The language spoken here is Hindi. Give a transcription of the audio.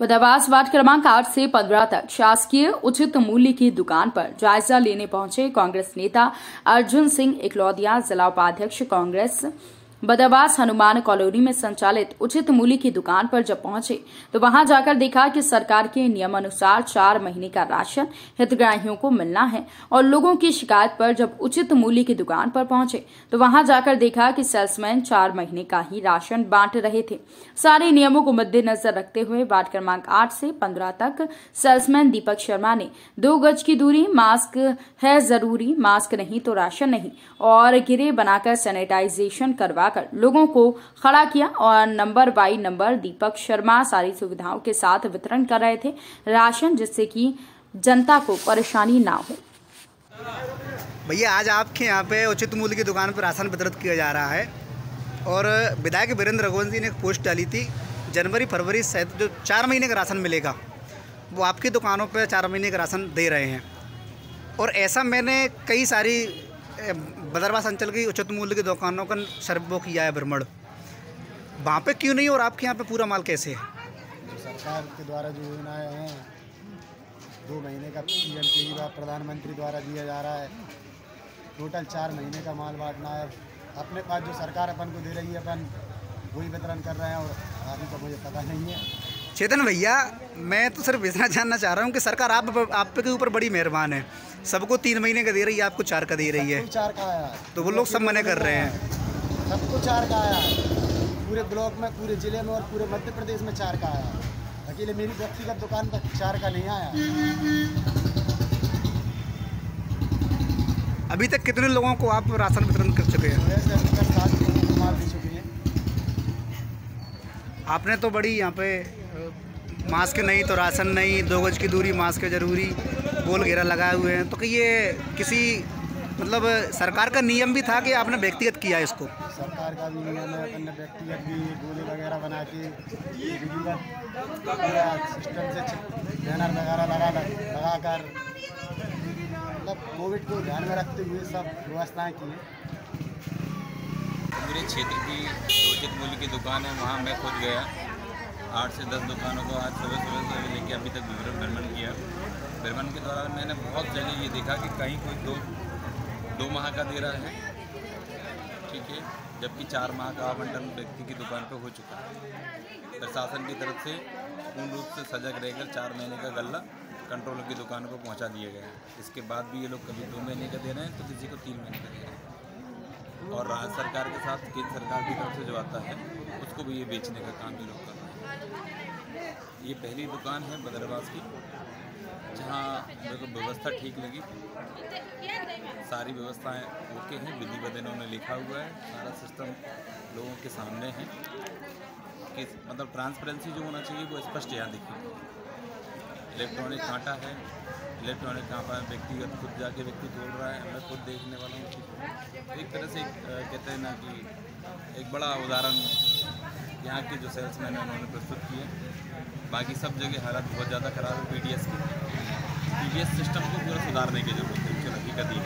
बदावास वार्ड क्रमांक आठ से पंद्रह तक शासकीय उचित मूल्य की दुकान पर जायजा लेने पहुँचे कांग्रेस नेता अर्जुन सिंह इकलौदिया जिला उपाध्यक्ष कांग्रेस बदावास हनुमान कॉलोनी में संचालित उचित मूल्य की दुकान पर जब पहुँचे तो वहाँ जाकर देखा कि सरकार के नियमानुसार चार महीने का राशन हितग्राहियों को मिलना है और लोगों की शिकायत पर जब उचित मूल्य की दुकान पर पहुँचे तो वहाँ जाकर देखा कि सेल्समैन चार महीने का ही राशन बांट रहे थे। सारे नियमों को मद्देनजर रखते हुए वार्ड क्रमांक आठ से पंद्रह तक सेल्समैन दीपक शर्मा ने दो गज की दूरी, मास्क है ज़रूरी, मास्क नहीं तो राशन नहीं, और गिरे बनाकर सैनिटाइजेशन करवा कर लोगों को खड़ा किया और number by number Deepak Sharma सारी सुविधाओं के साथ वितरण कर रहे थे, राशन जिससे कि जनता को परेशानी ना हो। भैया, आज आपके यहाँ पे उचित मूल्य की दुकान पर राशन वितरित किया जा रहा है और विधायक वीरेंद्र रघुवंश जी ने एक पोस्ट डाली थी, जनवरी फरवरी सहित जो चार महीने का राशन मिलेगा, वो आपकी दुकानों पर चार महीने का राशन दे रहे हैं। और ऐसा मैंने कई सारी बदरवास अंचल की उचित मूल्य की दुकानों का सर्वो किया है भ्रमण। वहाँ पे क्यों नहीं और आपके यहाँ पे पूरा माल कैसे है? सरकार के द्वारा जो योजनाएँ हैं दो महीने का पी एम के प्रधानमंत्री द्वारा दिया जा रहा है। टोटल चार महीने का माल बांटना है। अपने पास जो सरकार अपन को दे रही है अपन वही वितरण कर रहे हैं और अभी तो मुझे पता नहीं है। चेतन भैया मैं तो सिर्फ़ इतना जानना चाह रहा हूँ कि सरकार आप आप के ऊपर बड़ी मेहरबान है। सबको तीन महीने का दे रही है आपको चार का दे रही है। चार का आया। तो वो लोग सब मने कर रहे हैं। सबको चार का आया। पूरे ब्लॉक में पूरे ज़िले में और पूरे मध्य प्रदेश में चार का आया। अकेले मेरी व्यक्तिगत दुकान पर चार का नहीं आया। अभी तक कितने लोगों को आप राशन वितरण कर चुके हैं। आपने तो बड़ी यहाँ पे मास्क नहीं तो राशन नहीं दो गज की दूरी मास्क ज़रूरी। गोल घेरा लगाए हुए हैं। तो कि ये किसी मतलब सरकार का नियम भी था कि आपने व्यक्तिगत किया इसको? सरकार का भी नियम है अपने व्यक्तिगत भी गोले वगैरह बना के सिस्टम से बैनर वगैरह लगा लगा कर मतलब कोविड को ध्यान में रखते हुए सब व्यवस्थाएँ की। पूरे क्षेत्र की उचित मूल्य की दुकान है वहाँ मैं खुद गया। आठ से दस दुकानों को आज सुबह सुबह से लेके अभी तक विवरण भ्रमण किया। भ्रमण के दौरान मैंने बहुत जगह ये देखा कि कहीं कोई दो दो माह का दे रहा है। ठीक है? जबकि चार माह का आवंटन व्यक्ति की दुकान पर हो चुका है। प्रशासन की तरफ़ से पूर्ण रूप से सजग रहकर चार महीने का गल्ला कंट्रोलर की दुकान को पहुँचा दिए गए हैं। इसके बाद भी ये लोग कभी दो महीने का दे रहे हैं तो किसी को तीन महीने का दे रहे हैं। और राज्य सरकार के साथ केंद्र सरकार की तरफ़ से जो आता है, उसको भी ये बेचने का काम ये लोग कर रहे हैं। ये पहली दुकान है बदरवास की, जहाँ मेरे को व्यवस्था ठीक लगी। सारी व्यवस्थाएँ ओके हैं, विधि विधिवत इन्होंने लिखा हुआ है, सारा सिस्टम लोगों के सामने है। कि मतलब ट्रांसपेरेंसी जो होना चाहिए, वो स्पष्ट यहाँ दिखी। इलेक्ट्रॉनिक कांटा है। इलेक्ट्रॉनिक कांटा व्यक्तिगत खुद जाके व्यक्ति तोड़ रहा है, मैं खुद देखने वाला हूँ एक तरह से कहते हैं ना कि एक बड़ा उदाहरण यहाँ के जो सेल्समैन हैं, उन्होंने प्रस्तुत किए बाकी सब जगह हालत बहुत ज़्यादा ख़राब है पी की। पी सिस्टम को पूरा सुधारने की ज़रूरत है हकीकत ही।